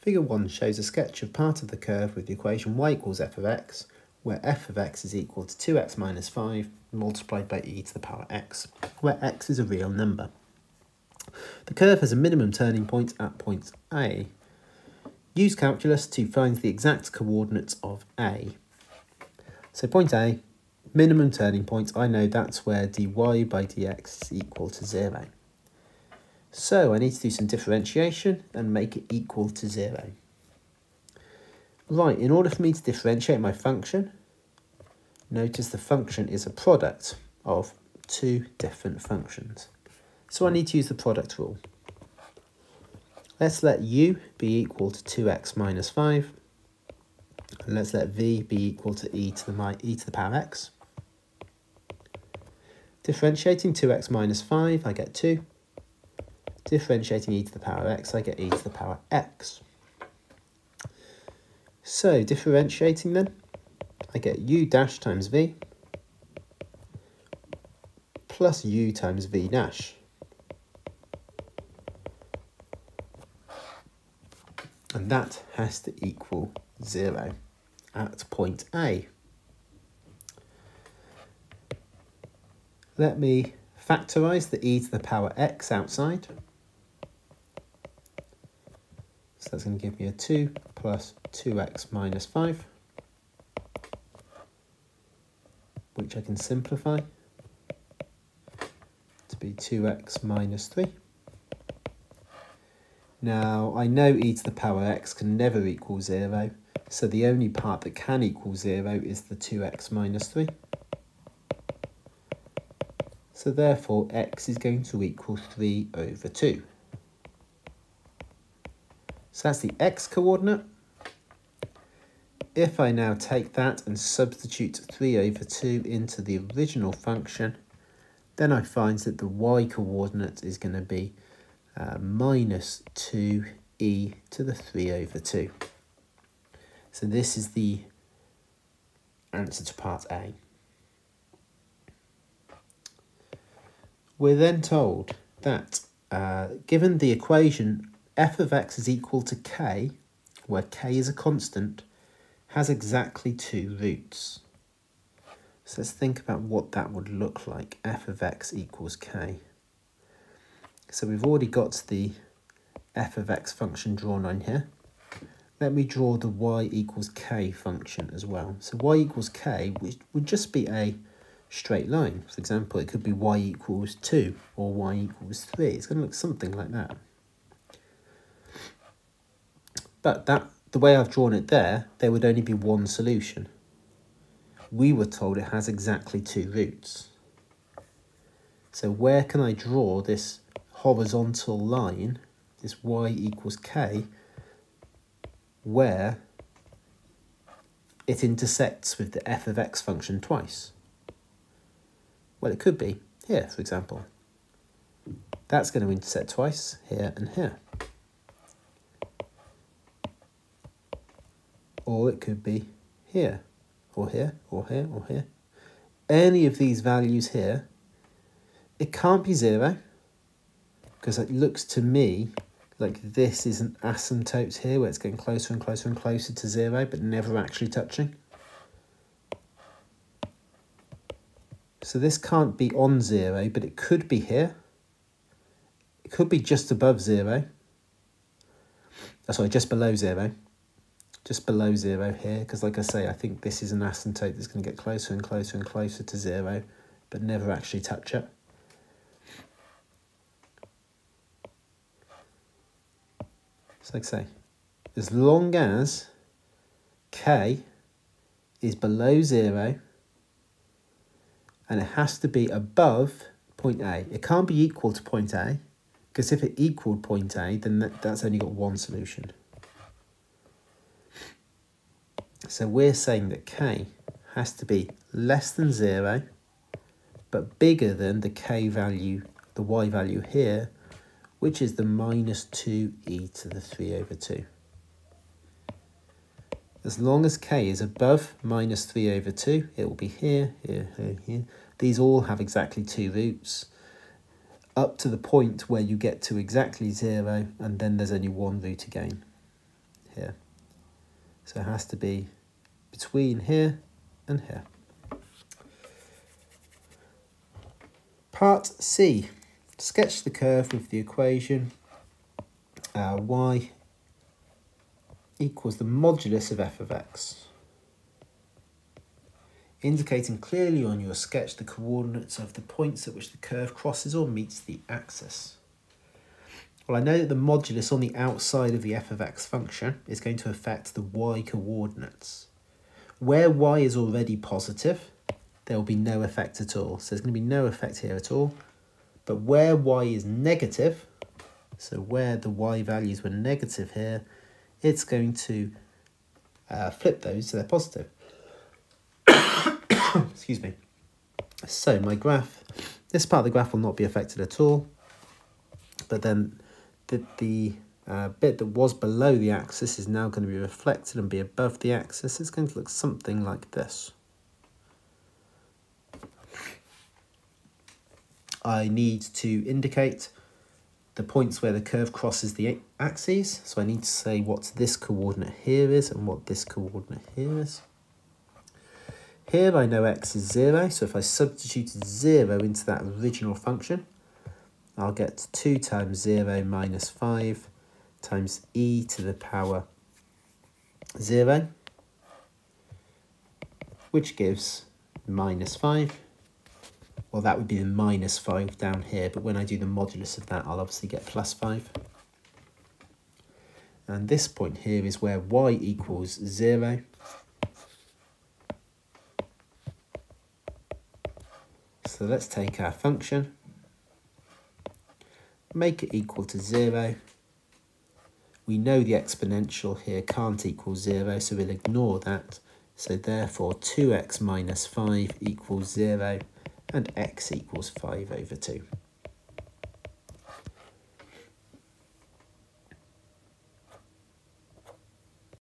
Figure 1 shows a sketch of part of the curve with the equation y equals f of x, where f of x is equal to 2x minus 5 multiplied by e to the power x, where x is a real number. The curve has a minimum turning point at point A. Use calculus to find the exact coordinates of A. So point A, minimum turning point, I know that's where dy by dx is equal to 0. So I need to do some differentiation and make it equal to 0. Right, in order for me to differentiate my function, notice the function is a product of two different functions. So I need to use the product rule. Let's let u be equal to 2x minus 5. And let's let v be equal to e to the e to the power x. Differentiating 2x minus 5, I get 2. Differentiating e to the power of x, I get e to the power x. So differentiating then, I get u dash times v plus u times v dash. And that has to equal 0 at point A. Let me factorise the e to the power x outside. So that's going to give me a 2 plus 2x minus 5, which I can simplify to be 2x minus 3. Now, I know e to the power x can never equal 0, so the only part that can equal 0 is the 2x minus 3. So therefore, x is going to equal 3 over 2. So that's the x coordinate. If I now take that and substitute 3 over 2 into the original function, then I find that the y coordinate is going to be uh, minus 2e to the 3 over 2. So this is the answer to part A. We're then told that uh, given the equation f of x is equal to k, where k is a constant, has exactly two roots. So let's think about what that would look like, f of x equals k. So we've already got the f of x function drawn on here. Let me draw the y equals k function as well. So y equals k which would just be a straight line. For example, it could be y equals 2 or y equals 3. It's going to look something like that. But that the way I've drawn it there, there would only be one solution. We were told it has exactly two roots. So where can I draw this horizontal line, this y equals k, where it intersects with the f of x function twice? Well, it could be here, for example. That's going to intersect twice, here and here. Or it could be here, or here, or here, or here. Any of these values here, it can't be zero, because it looks to me like this is an asymptote here, where it's getting closer and closer and closer to zero, but never actually touching. So this can't be on zero, but it could be here. It could be just above zero. Oh, sorry, just below zero just below zero here because like I say I think this is an asymptote that's going to get closer and closer and closer to zero but never actually touch it. So like I say, as long as k is below zero and it has to be above point A. It can't be equal to point A because if it equaled point A then that, that's only got one solution. So we're saying that k has to be less than 0, but bigger than the k value, the y value here, which is the minus 2e to the 3 over 2. As long as k is above minus 3 over 2, it will be here, here, here, here. These all have exactly two roots, up to the point where you get to exactly 0, and then there's only one root again. here. So it has to be between here and here. Part C. Sketch the curve with the equation uh, y equals the modulus of f of x, indicating clearly on your sketch the coordinates of the points at which the curve crosses or meets the axis. Well, I know that the modulus on the outside of the f of x function is going to affect the y coordinates. Where y is already positive, there will be no effect at all. So there's going to be no effect here at all. But where y is negative, so where the y values were negative here, it's going to uh, flip those so they're positive. Excuse me. So my graph, this part of the graph will not be affected at all. But then the, the bit that was below the axis is now going to be reflected and be above the axis. It's going to look something like this. I need to indicate the points where the curve crosses the axes. So I need to say what this coordinate here is and what this coordinate here is. Here I know x is 0, so if I substituted 0 into that original function, I'll get 2 times 0 minus 5 times e to the power 0, which gives minus 5 well, that would be the minus 5 down here, but when I do the modulus of that, I'll obviously get plus 5. And this point here is where y equals 0. So let's take our function, make it equal to 0. We know the exponential here can't equal 0, so we'll ignore that. So therefore 2x minus 5 equals 0 and x equals 5 over 2.